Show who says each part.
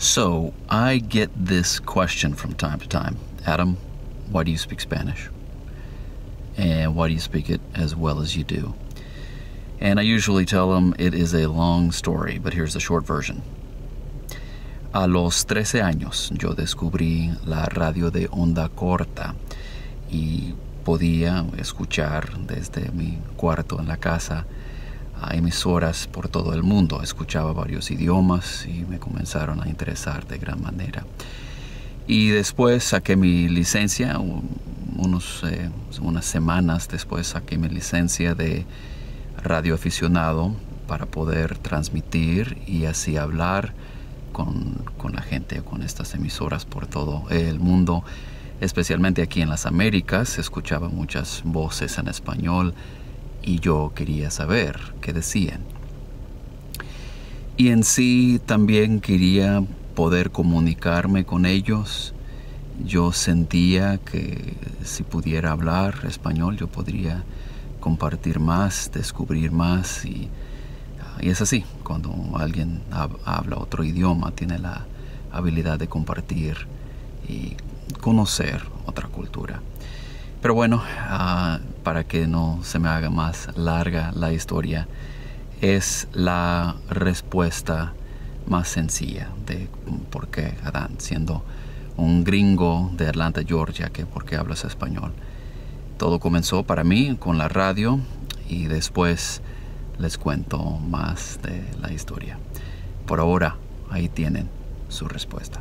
Speaker 1: So I get this question from time to time Adam, why do you speak Spanish? And why do you speak it as well as you do? And I usually tell them it is a long story, but here's the short version. A los 13 años yo descubrí la radio de onda corta y podía escuchar desde mi cuarto en la casa a emisoras por todo el mundo. Escuchaba varios idiomas y me comenzaron a interesar de gran manera. Y después saqué mi licencia, unos, eh, unas semanas después saqué mi licencia de radioaficionado para poder transmitir y así hablar con, con la gente, con estas emisoras por todo el mundo especialmente aquí en las Américas, escuchaba muchas voces en español y yo quería saber qué decían. Y en sí también quería poder comunicarme con ellos. Yo sentía que si pudiera hablar español yo podría compartir más, descubrir más y, y es así, cuando alguien habla otro idioma tiene la habilidad de compartir y conocer otra cultura. Pero bueno, ah, para que no se me haga más larga la historia, es la respuesta más sencilla de por qué Adán, siendo un gringo de Atlanta, Georgia, que por qué hablas español. Todo comenzó para mí con la radio y después les cuento más de la historia. Por ahora, ahí tienen su respuesta.